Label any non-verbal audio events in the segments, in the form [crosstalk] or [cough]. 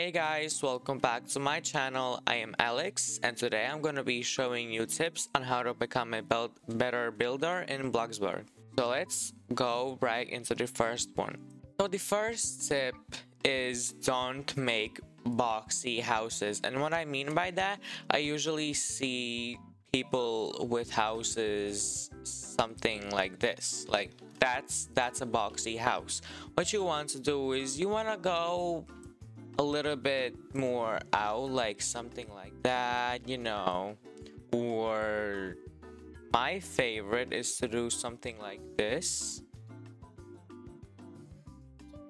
Hey guys, welcome back to my channel. I am Alex and today I'm going to be showing you tips on how to become a build better builder in Bloxburg. So let's go right into the first one. So the first tip is don't make boxy houses and what I mean by that, I usually see people with houses something like this like that's that's a boxy house what you want to do is you want to go a little bit more out like something like that you know or my favorite is to do something like this.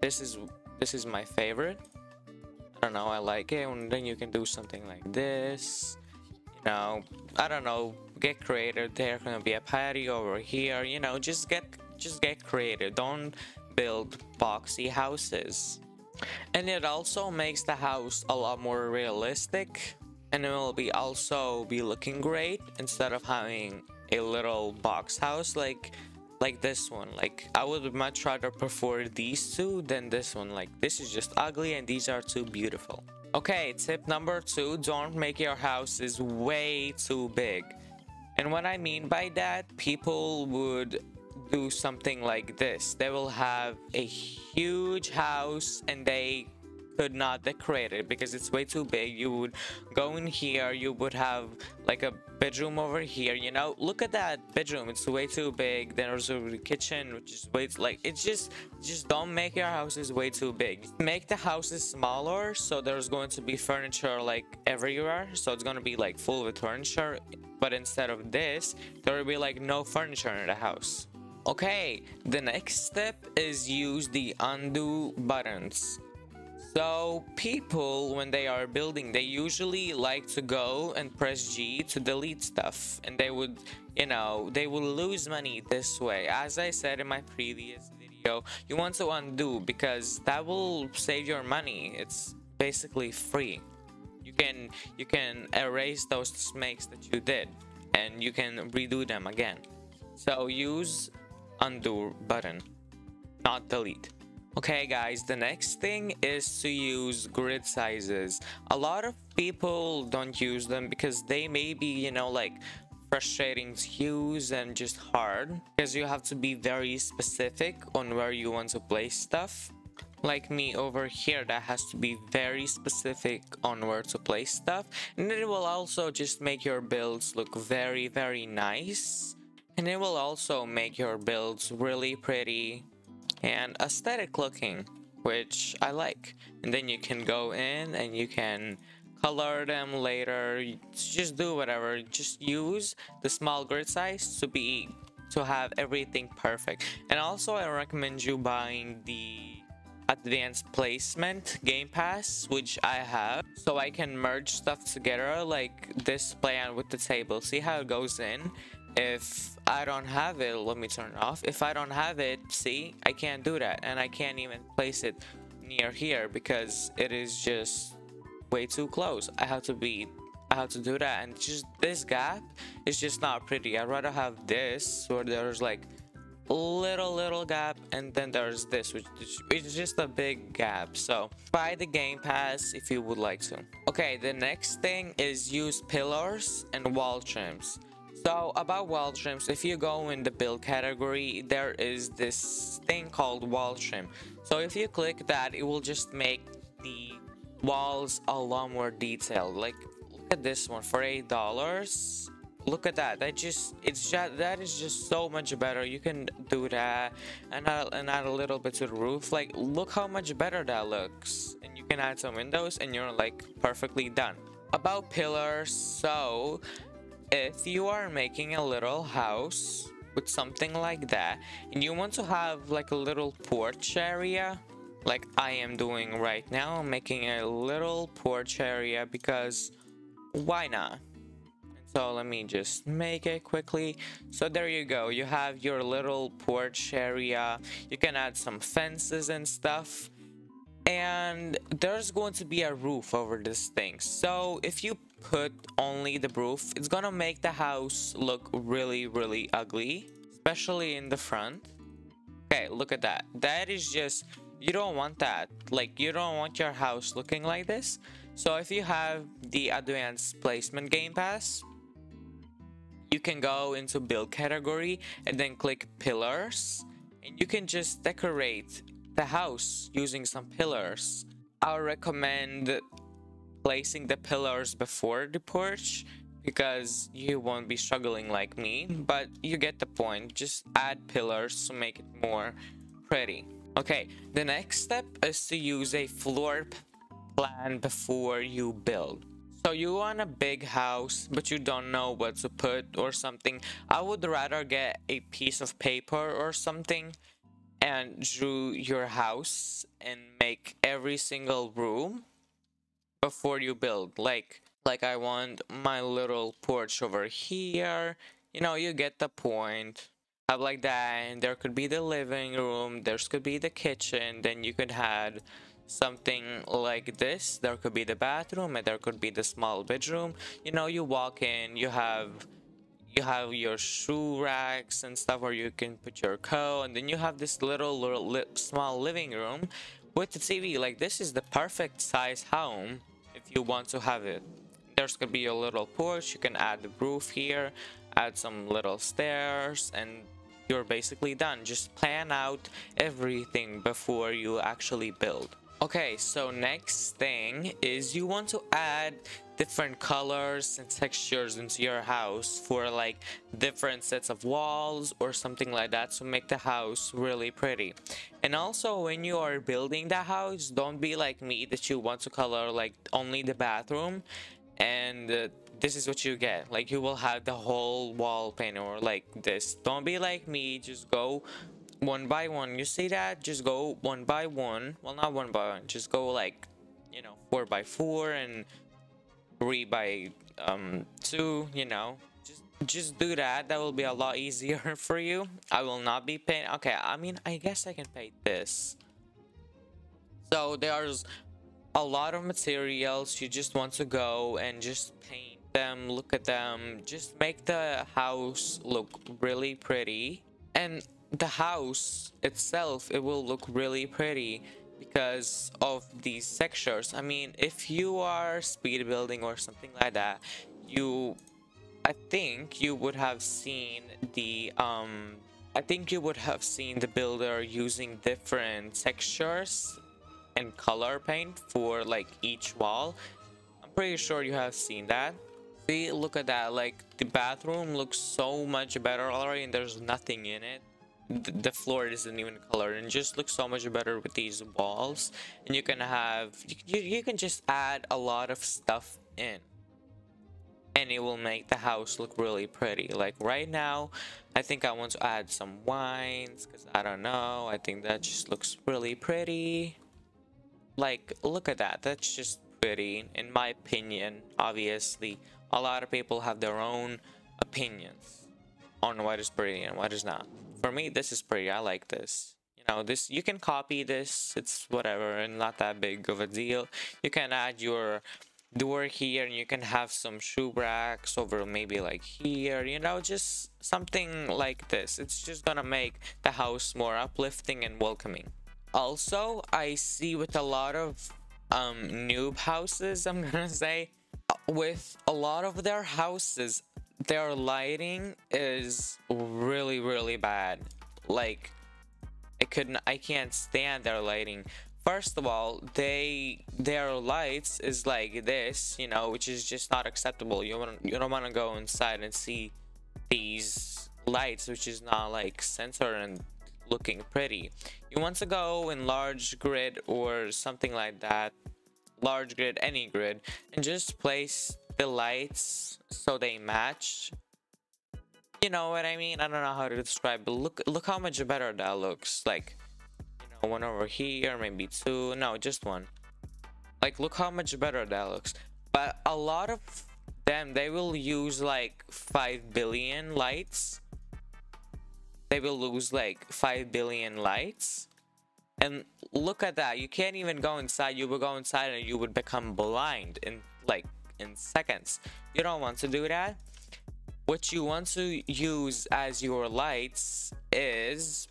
This is this is my favorite. I don't know i like it and then you can do something like this you know. I don't know get creative there's gonna be a patio over here you know just get just get creative. Don't build boxy houses and it also makes the house a lot more realistic and it will be also be looking great instead of having a little box house like like this one. Like i would much rather prefer these two than this one. Like this is just ugly and these are too beautiful. Okay tip number two don't make your houses way too big. And what i mean by that people would do something like this. They will have a huge house and they could not decorate it because it's way too big. You would go in here, you would have like a bedroom over here, you know? Look at that bedroom, it's way too big. There's a kitchen, which is way too, like, it's just, just don't make your houses way too big. Make the houses smaller so there's going to be furniture like everywhere. So it's gonna be like full with furniture. But instead of this, there will be like no furniture in the house. Okay, the next step is use the undo buttons. So people, when they are building, they usually like to go and press G to delete stuff. And they would, you know, they will lose money this way. As I said in my previous video, you want to undo because that will save your money. It's basically free. You can, you can erase those mistakes that you did and you can redo them again. So use undo button, not delete. Okay guys, the next thing is to use grid sizes. A lot of people don't use them because they may be, you know, like frustrating to use and just hard because you have to be very specific on where you want to place stuff. Like me over here that has to be very specific on where to place stuff and it will also just make your builds look very very nice and it will also make your builds really pretty and aesthetic looking, which I like. And then you can go in and you can color them later. Just do whatever. Just use the small grid size to be to have everything perfect. And also I recommend you buying the advanced placement game pass which i have so i can merge stuff together like this plan with the table see how it goes in if I don't have it, let me turn it off. If I don't have it, see, I can't do that. And I can't even place it near here because it is just way too close. I have to be, I have to do that. And just this gap is just not pretty. I'd rather have this where there's like little little gap and then there's this which is just a big gap so buy the game pass if you would like to okay the next thing is use pillars and wall trims so about wall trims, if you go in the build category, there is this thing called wall trim. So if you click that, it will just make the walls a lot more detailed. Like look at this one for eight dollars. Look at that. That just it's just that is just so much better. You can do that and add, and add a little bit to the roof. Like look how much better that looks. And you can add some windows and you're like perfectly done. About pillars, so if you are making a little house with something like that and you want to have like a little porch area like I am doing right now I'm making a little porch area because why not? So let me just make it quickly. So there you go. You have your little porch area. You can add some fences and stuff and there's going to be a roof over this thing. So if you put only the roof it's gonna make the house look really really ugly especially in the front. Okay look at that. That is just you don't want that. Like you don't want your house looking like this. So if you have the advanced placement game pass you can go into build category and then click pillars. And you can just decorate the house using some pillars. I recommend placing the pillars before the porch because you won't be struggling like me but you get the point. Just add pillars to make it more pretty. Okay the next step is to use a floor plan before you build. So you want a big house but you don't know what to put or something. I would rather get a piece of paper or something and drew your house and make every single room before you build. Like like I want my little porch over here. You know you get the point. Have like that and there could be the living room there could be the kitchen then you could have something like this. There could be the bathroom and there could be the small bedroom. You know you walk in you have you have your shoe racks and stuff where you can put your coat and then you have this little little li small living room with the TV like this is the perfect size home if you want to have it. There's gonna be a little porch you can add the roof here add some little stairs and you're basically done. Just plan out everything before you actually build okay so next thing is you want to add different colors and textures into your house for like different sets of walls or something like that to make the house really pretty. And also when you are building the house don't be like me that you want to color like only the bathroom and uh, this is what you get. Like you will have the whole wall painting or like this. Don't be like me just go one by one. You see that? Just go one by one. Well not one by one. Just go like you know four by four and three by um two you know. Just just do that. That will be a lot [laughs] easier for you. I will not be paint okay i mean i guess i can paint this. So there's a lot of materials. You just want to go and just paint them look at them. Just make the house look really pretty. And the house itself it will look really pretty because of these textures. I mean if you are speed building or something like that you i think you would have seen the um i think you would have seen the builder using different textures and color paint for like each wall. I'm pretty sure you have seen that. See look at that like the bathroom looks so much better already and there's nothing in it the floor isn't even colored and just looks so much better with these walls. And you can have you, you can just add a lot of stuff in. And it will make the house look really pretty. Like right now i think i want to add some wines because i don't know. I think that just looks really pretty. Like look at that. That's just pretty in my opinion. Obviously a lot of people have their own opinions on what is pretty and what is not for me this is pretty i like this. You know this you can copy this it's whatever and not that big of a deal. You can add your door here and you can have some shoe racks over maybe like here you know just something like this. It's just gonna make the house more uplifting and welcoming. Also i see with a lot of um noob houses i'm [laughs] gonna say with a lot of their houses their lighting is really really bad. Like i couldn't i can't stand their lighting. First of all they their lights is like this you know which is just not acceptable. You want you don't want to go inside and see these lights which is not like sensor and looking pretty. You want to go in large grid or something like that. Large grid any grid and just place the lights so they match. You know what i mean? I don't know how to describe but look look how much better that looks. Like you know one over here maybe two. No just one. Like look how much better that looks. But a lot of them they will use like 5 billion lights. They will lose like 5 billion lights. And look at that. You can't even go inside. You would go inside and you would become blind in like in seconds. You don't want to do that. What you want to use as your lights is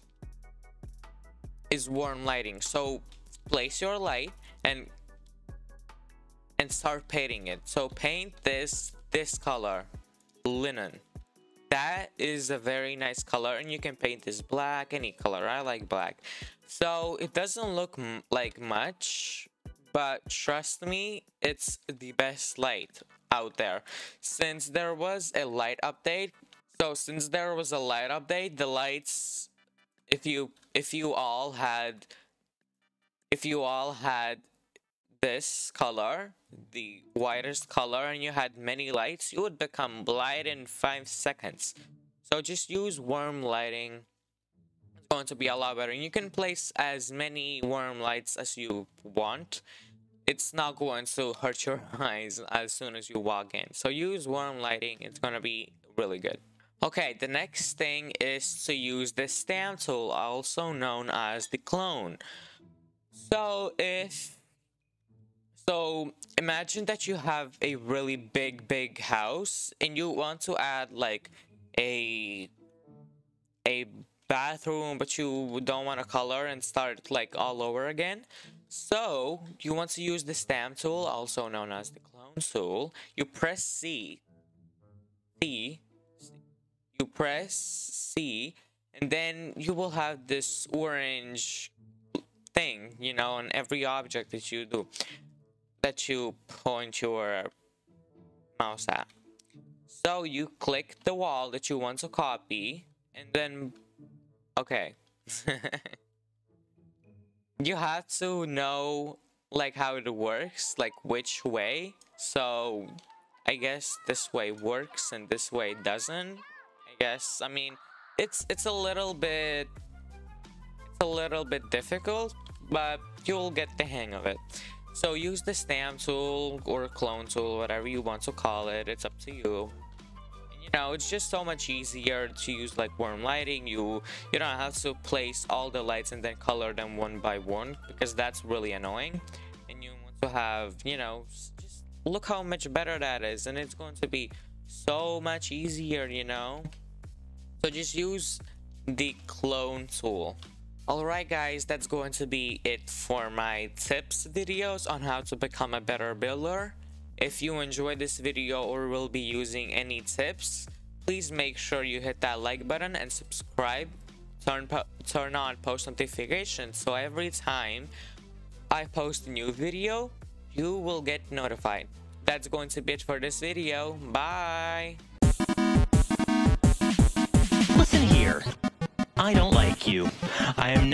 is warm lighting. So place your light and and start painting it. So paint this this color, linen. That is a very nice color and you can paint this black, any color. I like black. So it doesn't look like much, but trust me, it's the best light out there. Since there was a light update, so since there was a light update, the lights, if you if you all had if you all had this color, the whitest color, and you had many lights, you would become blind in 5 seconds. So just use warm lighting. Going to be a lot better. And you can place as many warm lights as you want. It's not going to hurt your [laughs] eyes as soon as you walk in. So use warm lighting. It's going to be really good. Okay, the next thing is to use the stamp tool, also known as the clone. So if so imagine that you have a really big big house and you want to add like a a bathroom but you don't want to color and start like all over again. So you want to use the stamp tool also known as the clone tool. You press C. C. You press C and then you will have this orange thing, you know, on every object that you do, that you point your mouse at. So you click the wall that you want to copy, and then, okay. [laughs] you have to know, like, how it works, like, which way. So, I guess this way works and this way doesn't. I guess, I mean, it's, it's a little bit it's a little bit difficult, but you'll get the hang of it. So use the stamp tool or clone tool, whatever you want to call it. It's up to you. You know, it's just so much easier to use like warm lighting. You you don't have to place all the lights and then color them one by one because that's really annoying. And you want to have, you know, just look how much better that is. And it's going to be so much easier, you know. So just use the clone tool. Alright guys, that's going to be it for my tips videos on how to become a better builder. If you enjoyed this video or will be using any tips, please make sure you hit that like button and subscribe. Turn, turn on post notifications so every time I post a new video, you will get notified. That's going to be it for this video. Bye! Listen here. I don't like you. I am